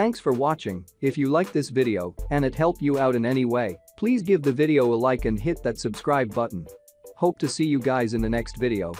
Thanks for watching, if you like this video and it helped you out in any way, please give the video a like and hit that subscribe button. Hope to see you guys in the next video.